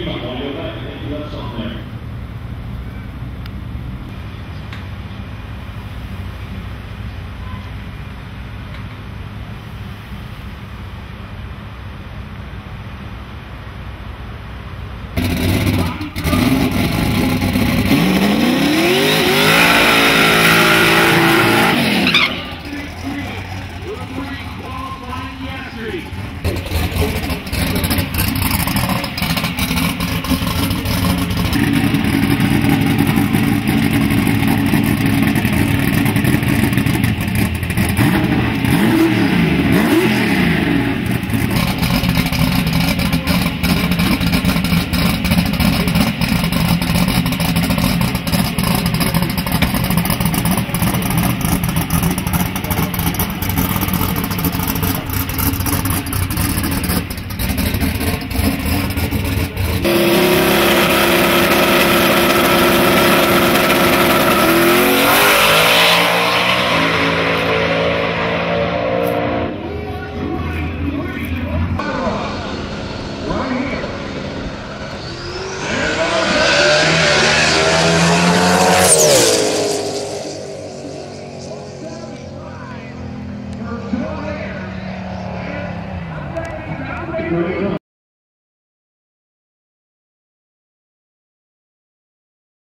今盛り上がってくださいね。